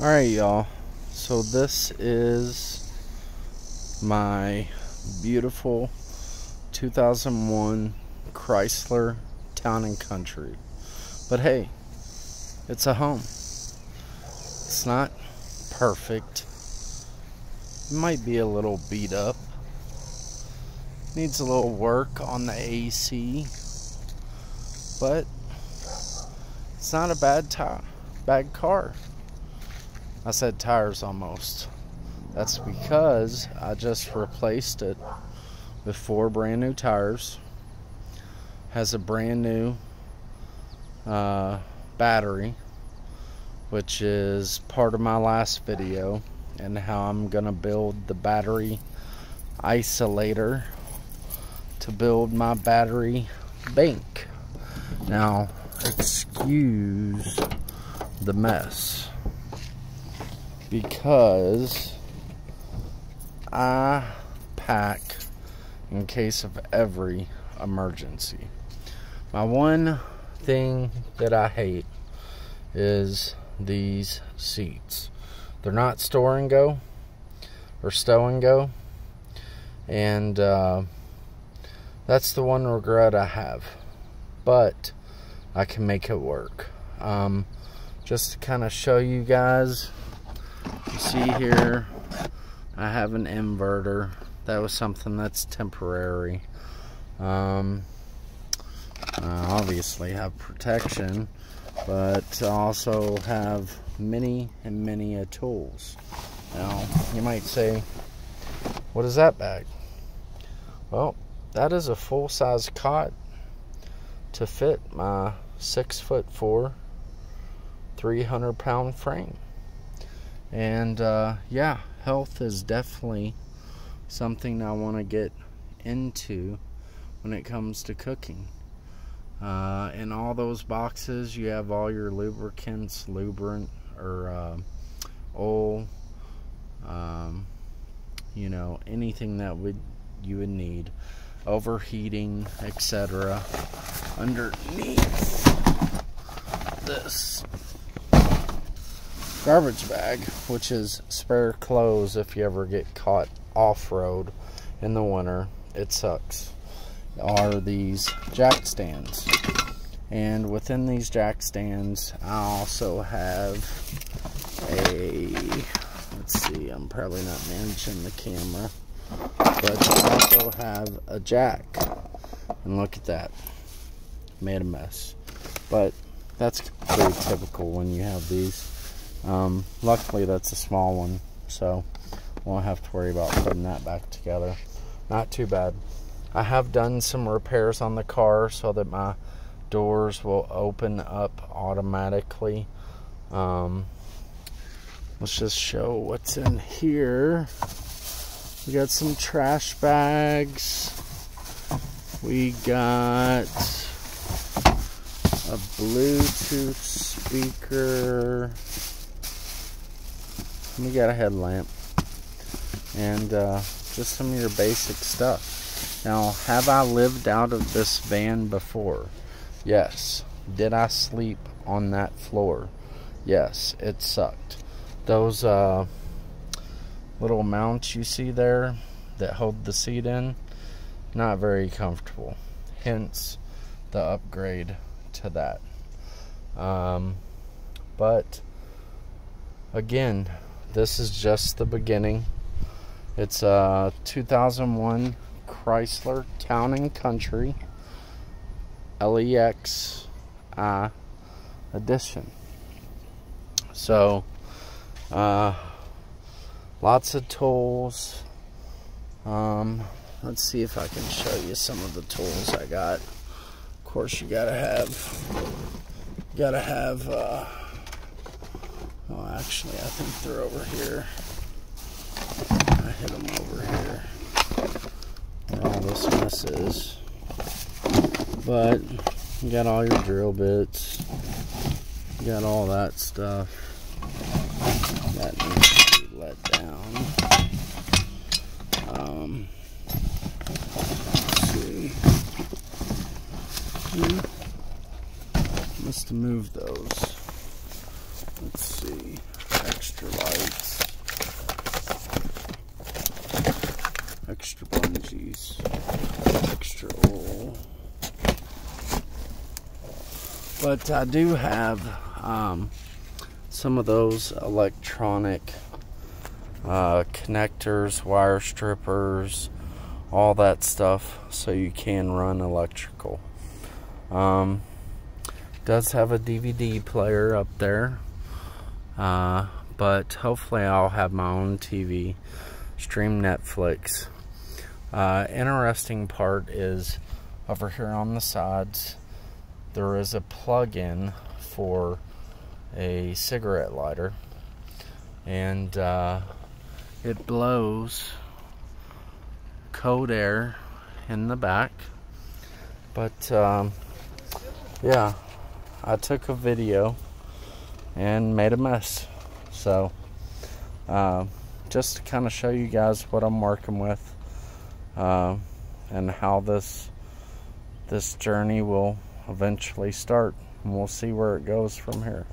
Alright, y'all. So, this is my beautiful 2001 Chrysler Town and Country. But hey, it's a home. It's not perfect. It might be a little beat up. Needs a little work on the AC. But it's not a bad bad car. I said tires almost. That's because I just replaced it with four brand new tires. Has a brand new uh, battery, which is part of my last video, and how I'm gonna build the battery isolator to build my battery bank. Now, excuse the mess because I pack in case of every emergency. My one thing that I hate is these seats. They're not store and go or stow and go. And uh, that's the one regret I have. But I can make it work. Um, just to kind of show you guys you see here, I have an inverter. That was something that's temporary. Um, I obviously have protection, but also have many and many a tools. Now, you might say, what is that bag? Well, that is a full-size cot to fit my six foot four, 300 pound frame. And uh, yeah, health is definitely something I want to get into when it comes to cooking. Uh, in all those boxes, you have all your lubricants, lubricant, or uh, oil, um, you know, anything that would you would need, overheating, etc. Underneath this garbage bag, which is spare clothes if you ever get caught off road in the winter. It sucks. Are these jack stands. And within these jack stands, I also have a. Let's see, I'm probably not managing the camera. But I also have a jack. And look at that. Made a mess. But that's pretty typical when you have these. Um, luckily, that's a small one, so won't have to worry about putting that back together. Not too bad. I have done some repairs on the car so that my doors will open up automatically. Um, let's just show what's in here. We got some trash bags. We got a Bluetooth speaker we got a headlamp and uh, just some of your basic stuff. Now, have I lived out of this van before? Yes. Did I sleep on that floor? Yes, it sucked. Those uh, little mounts you see there that hold the seat in, not very comfortable. Hence the upgrade to that. Um, but again, this is just the beginning. It's a 2001 Chrysler Town and Country LEX uh, edition. So, uh, lots of tools. Um, let's see if I can show you some of the tools I got. Of course, you gotta have, gotta have. Uh, actually, I think they're over here. I hit them over here. Where all this mess is. But, you got all your drill bits. You got all that stuff. That needs to be let down. Um, let's see. Hmm. Must have moved those. Let's see. Jeez. Extra oil. But I do have um, some of those electronic uh, connectors, wire strippers, all that stuff so you can run electrical. Um, does have a DVD player up there, uh, but hopefully I'll have my own TV, stream Netflix. Uh, interesting part is over here on the sides, there is a plug-in for a cigarette lighter, and uh, it blows cold air in the back. But um, yeah, I took a video and made a mess. So uh, just to kind of show you guys what I'm working with uh, and how this this journey will eventually start. And we'll see where it goes from here.